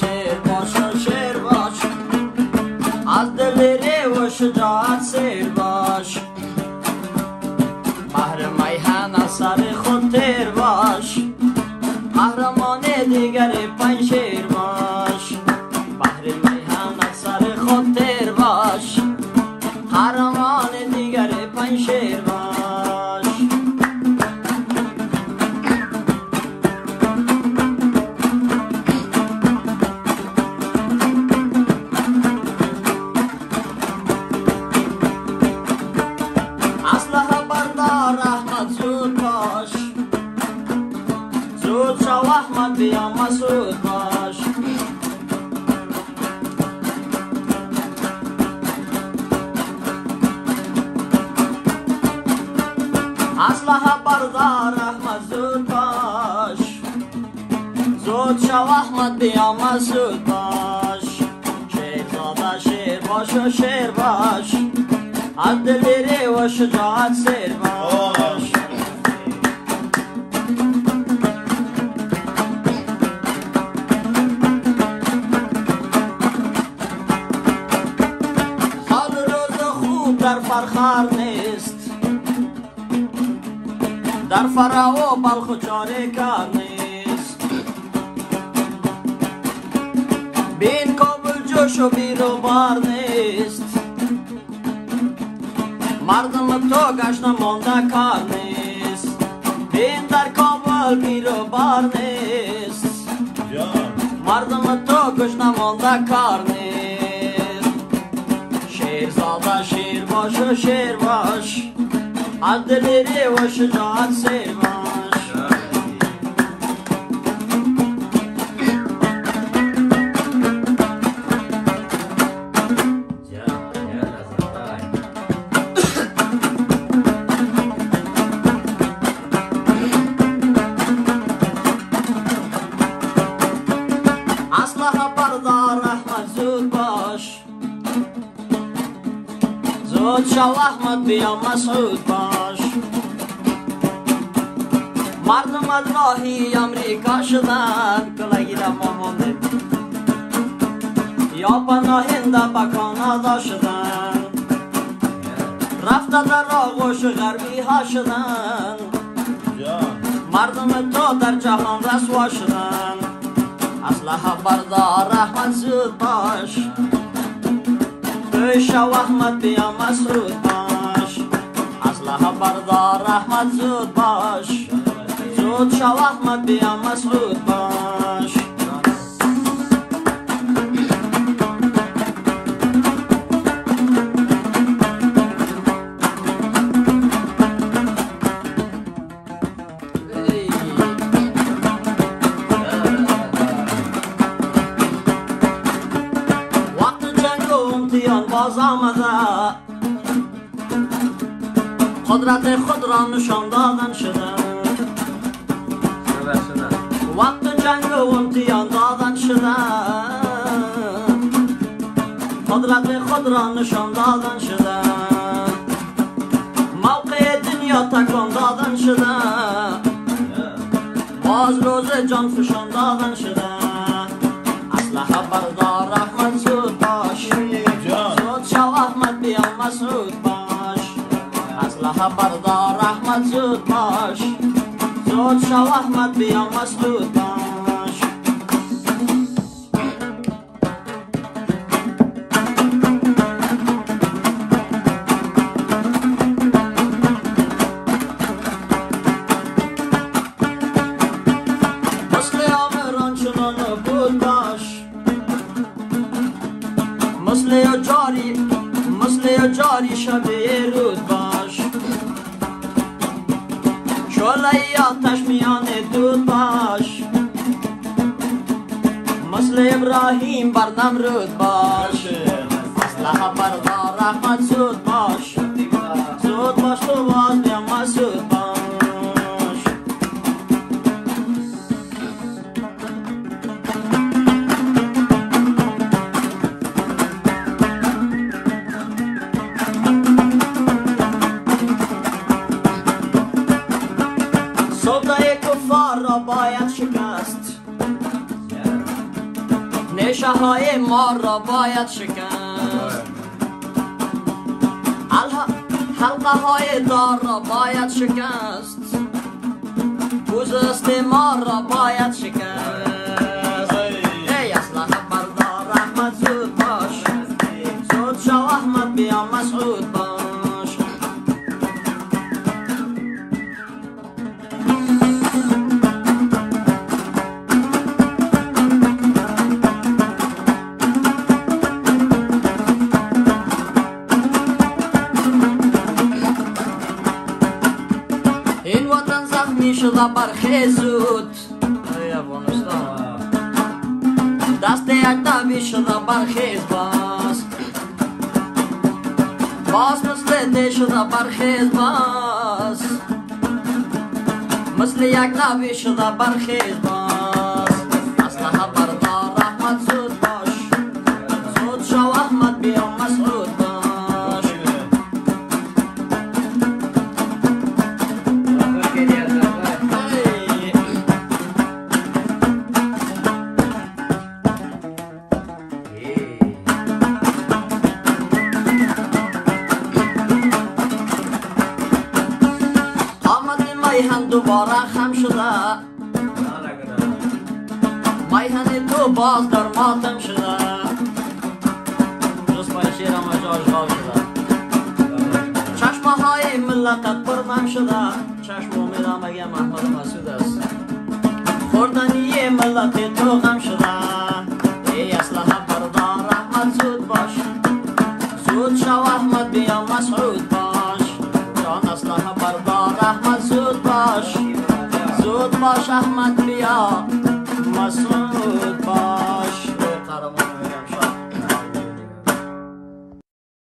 شیر باش شیر باش. از دلیری و شجاعت سیر باش. بهر میهن سر خود تیر باش. قهرمان دیگر احمد بیا مسعود باش اسلحه بردار احمد زود باش زود شو احمد بیا مسعود باش شیرزاده شیر باش و شیر باش از دلیری و شجاعت дар фархар нест. Дар фарао балху чорека нест. Бин кобулҷӯшу бирӯбар нест. Мардуми то гашна монда кар нест. Бин дар кобул бирӯбар нест. Мардуми то гӯш намонда кар нест. شیر زاده شیر باش و شیر باش از دلیری شو احمد بیا مسعود باش مردم از راهی امریکا شدن کلگی را مامانده یا پناهنده به کانادا شدن رفته در آغوش غربی ها شدن مردم تو در جهان رسوا شدن اسلحه بردار احمد زود باش ӯ шав аҳмадия масруд баш аз лаҳабардар раҳмат зуд баш зуд шав аҳмадия масруд баш امتیان باز آمده. قدرت خود را نشان دادن شده. وقت جنگ و امتیان دادن شده. قدرت خود را نشان دادن شده. موقع دنیا تکان دادن شده. باز روز جان فشان دادن شده. اسلحه بردار احمد زود باش زود شو احمد بیا مسعود باش مثل آمران چنان بود باش مثل جاری مثل جاری شب رود باش شعله آتش میان دود باش مثل ابراهیم بر نمرود باش بردار زود باش های مار را باید شکست. حلقه های دار را باید شکست. پوز استعمار را باید شکست. ای اسلحه بردار احمد زود باش. شده برخیزود ای افغانستان دست اکتبی شده برخیز باز باز مثل دی شده برخیز باز مثل یک نبی شده برخیز میهن دوباره خم شده. تو باز در ماتم شده. جز پای شیرم اجاج غاو شده. چشمه های ملتت پرمم شده. چشم امیدم اگه محمد مسعود است؟ خوردنی ملت تو غم شده. ای اسلحه بردار احمد زود باش. زود شو احمد بیا مسعود باش. باش احمد بیا. مسعود